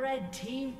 Red team